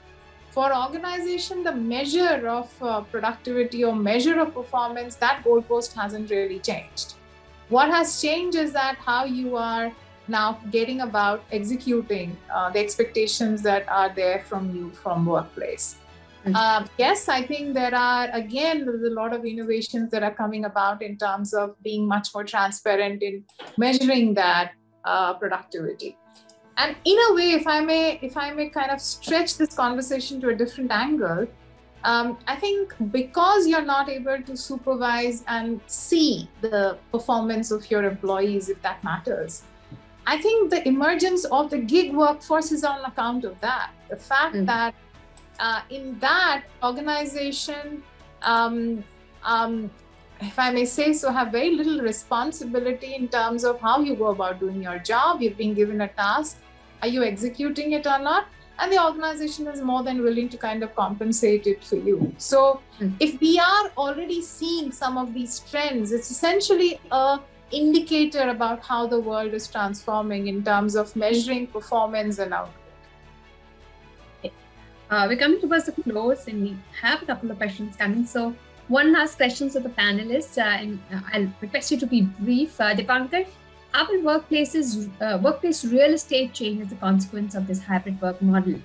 for organization, the measure of uh, productivity or measure of performance, that goalpost hasn't really changed. What has changed is that how you are now getting about executing uh, the expectations that are there from you from workplace. Mm-hmm. Um, yes, I think there are again there's a lot of innovations that are coming about in terms of being much more transparent in measuring that uh, productivity and in a way if i may if i may kind of stretch this conversation to a different angle um, i think because you're not able to supervise and see the performance of your employees if that matters i think the emergence of the gig workforce is on account of that the fact mm. that uh, in that organization um, um, if I may say so, have very little responsibility in terms of how you go about doing your job. You've been given a task. Are you executing it or not? And the organization is more than willing to kind of compensate it for you. So, mm. if we are already seeing some of these trends, it's essentially a indicator about how the world is transforming in terms of measuring performance and output. Uh, we're coming towards the close and we have a couple of questions coming. So, one last question to the panelists, uh, and uh, I'll request you to be brief. Uh, Dipankar, how will workplaces, uh, workplace real estate change as a consequence of this hybrid work model?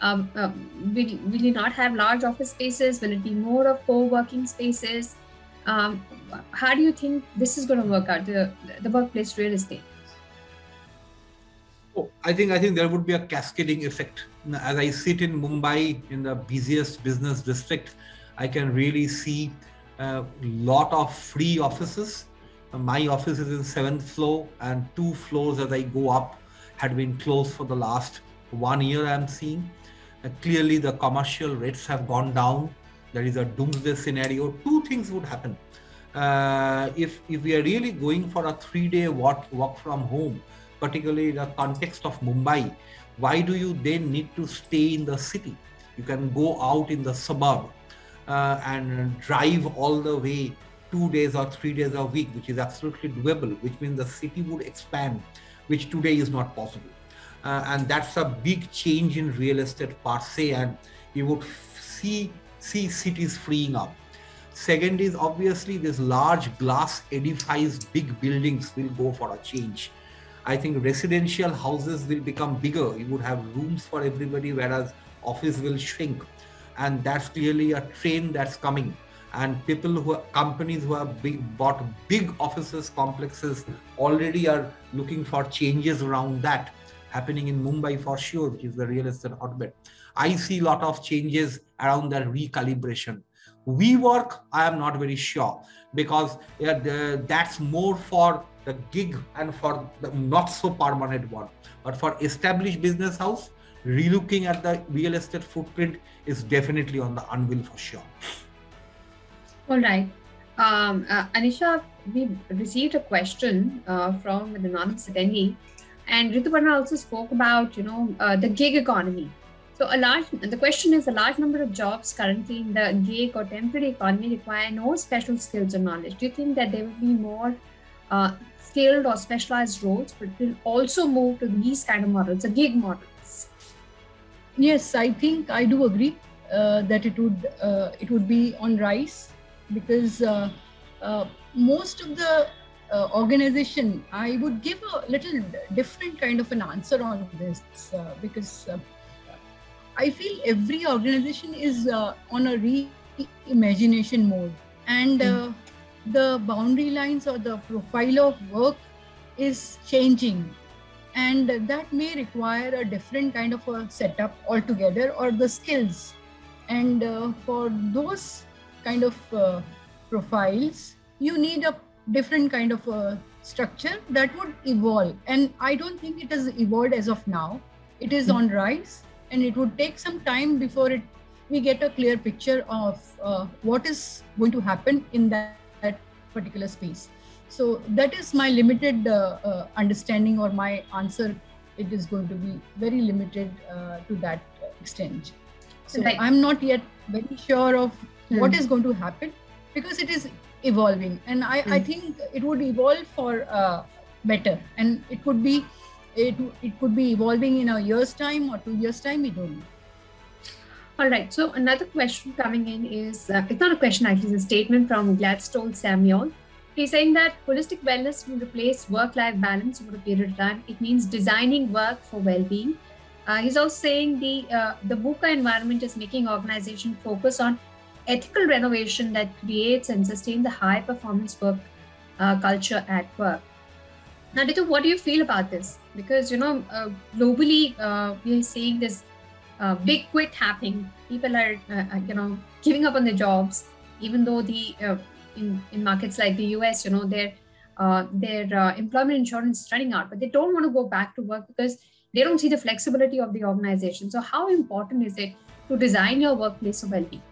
Um, uh, will, will you not have large office spaces? Will it be more of co-working spaces? Um, how do you think this is going to work out, the, the workplace real estate? Oh, I think I think there would be a cascading effect. As I sit in Mumbai in the busiest business district, I can really see a lot of free offices. My office is in seventh floor, and two floors as I go up had been closed for the last one year. I'm seeing uh, clearly the commercial rates have gone down. There is a doomsday scenario. Two things would happen. Uh, if if we are really going for a three-day work work from home, particularly in the context of Mumbai, why do you then need to stay in the city? You can go out in the suburb uh, and drive all the way two days or three days a week, which is absolutely doable, which means the city would expand, which today is not possible. Uh, and that's a big change in real estate per se, and you would see see cities freeing up. Second is obviously this large glass edifies big buildings will go for a change. I think residential houses will become bigger. You would have rooms for everybody, whereas office will shrink and that's clearly a trend that's coming and people who are companies who have big, bought big offices complexes already are looking for changes around that happening in mumbai for sure which is the real estate hotbed. I see a lot of changes around that recalibration. WeWork i am not very sure because yeah, the, that's more for the gig and for the not so permanent one. But for established business house relooking at the real estate footprint is definitely on the anvil for sure. All right. Um, uh, Anisha, we received a question uh, from an anonymous attendee, and Rituparna also spoke about, you know, uh, the gig economy. So a large, the question is, a large number of jobs currently in the gig or temporary economy require no special skills or knowledge. Do you think that there will be more uh, skilled or specialized roles, but will also move to these kind of models, the gig models? Yes, I think I do agree uh, that it would uh, it would be on rise because uh, uh most of the uh, organization I would give a little different kind of an answer on this uh, because I feel every organization is on a reimagination mode. And mm. the boundary lines or the profile of work is changing. And that may require a different kind of a setup altogether or the skills. And uh, for those kind of uh, profiles you need a different kind of structure that would evolve and i don't think it has evolved as of now it is on rise and it would take some time before it we get a clear picture of uh, what is going to happen in that, that particular space so that is my limited uh, uh, understanding or my answer. It is going to be very limited uh, to that extent. So right. I'm not yet very sure of mm. what is going to happen because it is evolving, and I, mm. I think it would evolve for uh, better, and it could be it it could be evolving in a year's time or two years time. We don't know. All right. So another question coming in is uh, it's not a question actually, it's a statement from Gladstone Samuel. He's saying that holistic wellness will replace work-life balance over a period of time. It means designing work for well-being. Uh, he's also saying the uh, the VUCA environment is making organization focus on ethical renovation that creates and sustains the high performance work uh, culture at work. Now, Ritu, what do you feel about this? Because you know, uh, globally, uh, we are seeing this uh, big quit happening. People are, uh, uh, you know, giving up on their jobs, even though the in, in markets like the US, you know, their their employment insurance is running out, but they don't want to go back to work because they don't see the flexibility of the organization. So, how important is it to design your workplace for well-being?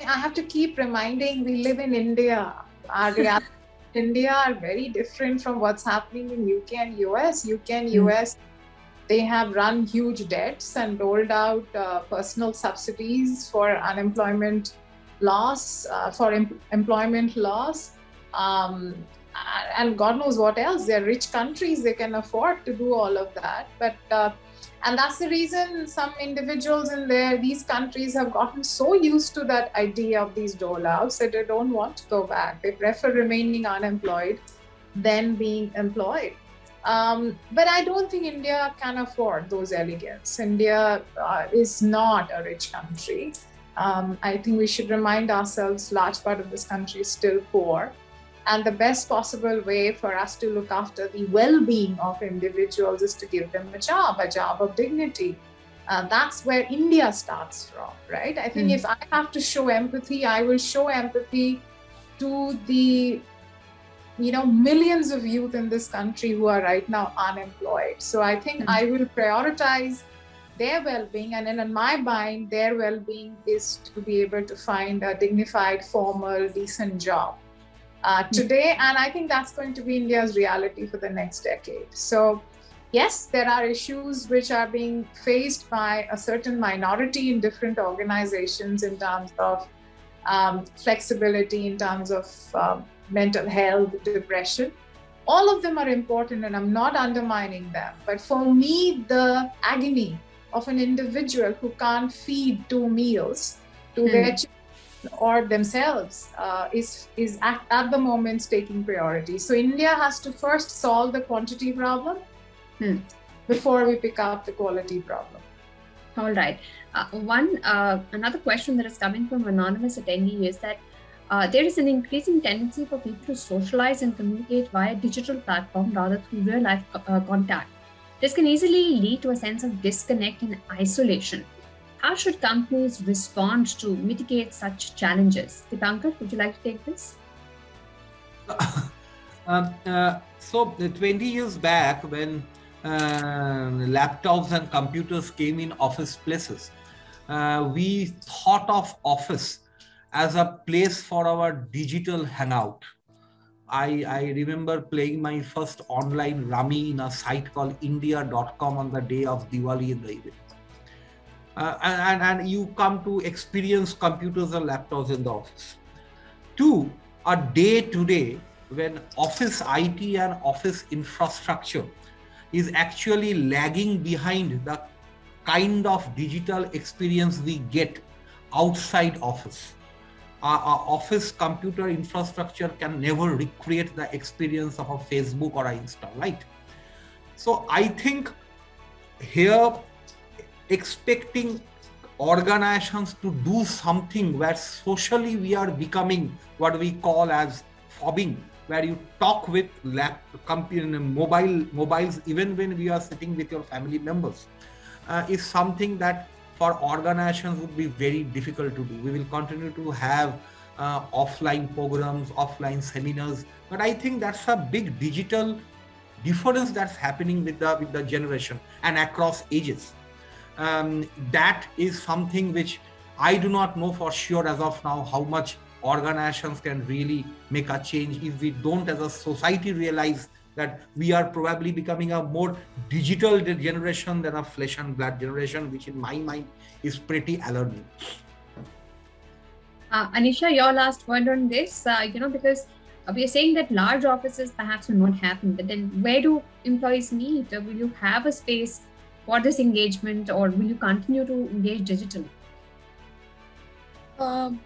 I have to keep reminding we live in India. Our reality India are very different from what's happening in UK and US. UK and mm. US, they have run huge debts and rolled out uh, personal subsidies for unemployment loss, uh, for em- employment loss. Um, and God knows what else. They're rich countries, they can afford to do all of that. But uh, and that's the reason some individuals in there these countries have gotten so used to that idea of these dole-outs that they don't want to go back. They prefer remaining unemployed than being employed. Um, but i don't think india can afford those elegance. India uh, is not a rich country. Um, i think we should remind ourselves large part of this country is still poor and the best possible way for us to look after the well being of individuals is to give them a job, a job of dignity. Uh, that's where India starts from, right? I think mm. if I have to show empathy, I will show empathy to the you know millions of youth in this country who are right now unemployed so i think mm. i will prioritize their well-being and then in my mind their well-being is to be able to find a dignified formal decent job uh, today. And I think that's going to be India's reality for the next decade. So, yes, there are issues which are being faced by a certain minority in different organizations in terms of um, flexibility, in terms of um, mental health, depression. All of them are important, and I'm not undermining them. But for me, the agony of an individual who can't feed two meals to mm. their children or themselves uh, is is at, at, the moment taking priority. So India has to first solve the quantity problem hmm. before we pick up the quality problem. All right. Uh, one uh, another question that is coming from anonymous attendee is that uh, there is an increasing tendency for people to socialize and communicate via digital platform rather through real life uh, contact. This can easily lead to a sense of disconnect and isolation. How should companies respond to mitigate such challenges? Dipankar, would you like to take this? um, uh, so, 20 years back, when uh, laptops and computers came in office places, uh, we thought of office as a place for our digital hangout. I, I remember playing my first online rummy in a site called india.com on the day of Diwali in the evening uh, and, and you come to experience computers and laptops in the office. Two, a day to day when office IT and office infrastructure is actually lagging behind the kind of digital experience we get outside office. Our, our, office computer infrastructure can never recreate the experience of a Facebook or a Insta, right? So I think here expecting organizations to do something where socially we are becoming what we call as phubbing where you talk with lap, computer, mobile mobiles even when we are sitting with your family members. Uh, is something that for organizations would be very difficult to do. We will continue to have uh, offline programs offline seminars but i think that's a big digital difference that's happening with the with the generation and across ages um, that is something which I do not know for sure as of now how much organizations can really make a change if we don't as a society realize that we are probably becoming a more digital generation than a flesh and blood generation which in my mind is pretty alarming. Uh, anisha your last word on this uh, you know because we are saying that large offices perhaps will not happen but then where do employees meet? Will you have a space for this engagement or will you continue to engage digitally? Um,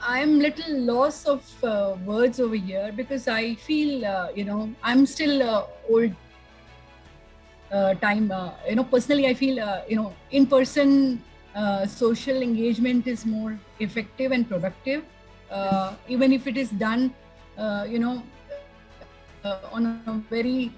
I'm little loss of uh, words over here because I feel, uh, you know, I'm still uh, old uh, time. Uh, you know, personally, I feel, you know, in-person social engagement is more effective and productive, even if it is done, you know, on a very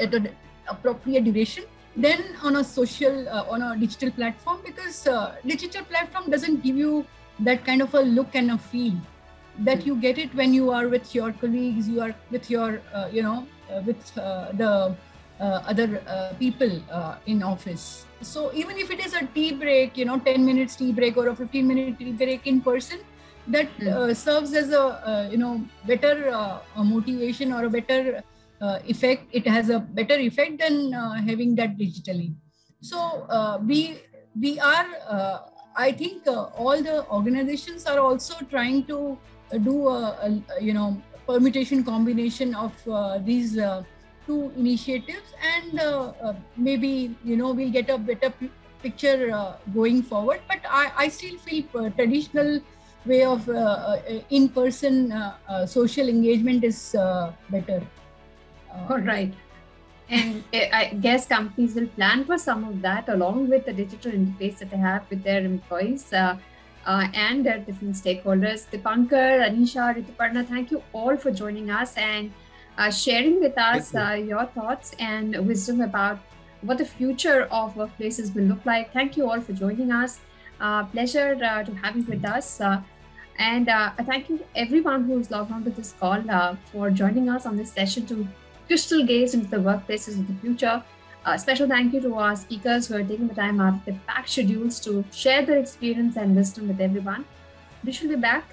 at an appropriate duration then on a social uh, on a digital platform because uh, digital platform doesn't give you that kind of a look and a feel that hmm. you get it when you are with your colleagues you are with your uh, you know uh, with uh, the uh, other people in office so even if it is a tea break you know 10 minutes tea break or a 15 minute tea break in person that mm. serves as a you know better motivation or a better Uh, effect it has a better effect than uh, having that digitally. So uh, we we are uh, i think uh, all the organizations are also trying to do a, a, you know permutation combination of these two initiatives and maybe you know we'll get a better picture uh, going forward. But i, I still feel uh, traditional way of uh, in-person social engagement is better all right. And I guess companies will plan for some of that along with the digital interface that they have with their employees uh, uh, and their different stakeholders. Dipankar, Anisha, Rituparna, thank you all for joining us and uh, sharing with us uh, your thoughts and wisdom about what the future of workplaces will look like. Thank you all for joining us. Uh, pleasure uh, to have you with us. and thank you everyone who's logged on to this call for joining us on this session to crystal gaze into the workplaces of the future. A special thank you to our speakers who are taking the time out of their packed schedules to share their experience and wisdom with everyone. We shall be back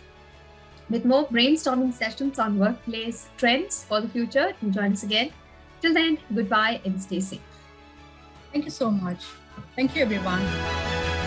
with more brainstorming sessions on workplace trends for the future. You join us again. Till then, goodbye and stay safe. Thank you so much. Thank you, everyone.